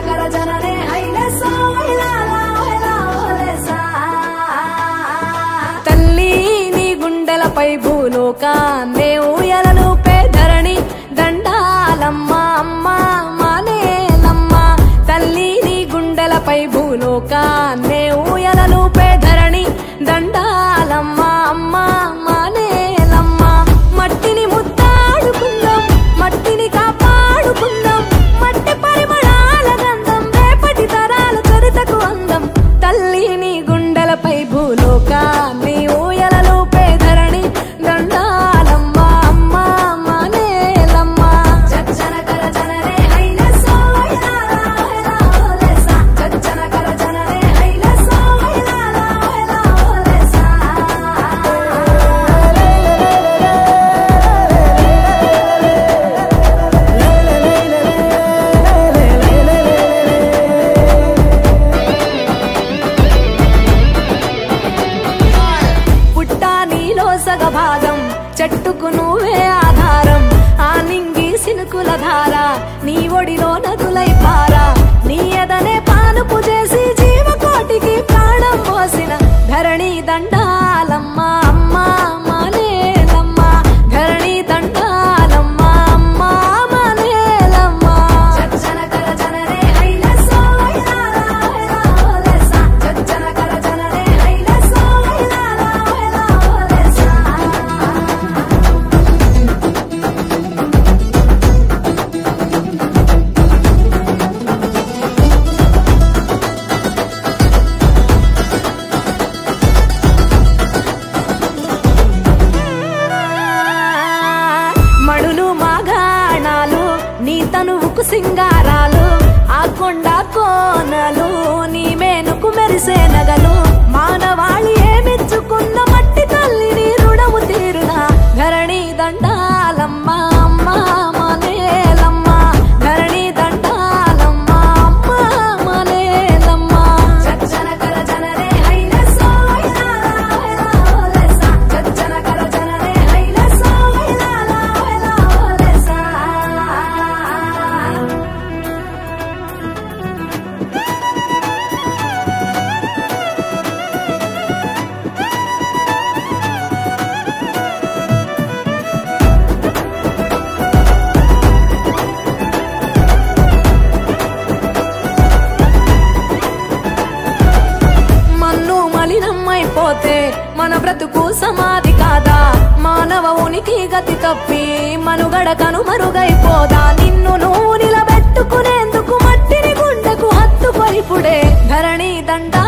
గర జననే అయిన తల్లి నీ గుండెలపై భూలోకా నేను ఎలలు పేదరణి దండాలమ్మ అమ్మ మానేలమ్మ. తల్లి నీ గుండెలపై భూలోకా సగ భాగం చెట్టుకు నువ్వే ఆధారం. ఆ నింగి సినుకుల ధార నీ ఒడిలో నదులై పార. నీ ఎదనే పానుపు చేసి జీవకోటికి ప్రాణం పోసిన ధరణి దండ మేనుకు సింగారాలు ఆ కొండ కోనలు నీ మేనుకు మెరిసే నగలు. మన బ్రతుకు సమాధి కాదా? మానవ ఉనికి గతి తప్పి మనుగడ మరుగైపోదా? నిన్ను నువ్వు నిలబెట్టుకునేందుకు మట్టిని గుండెకు హత్తుకొనిపుడే ధరణి దండా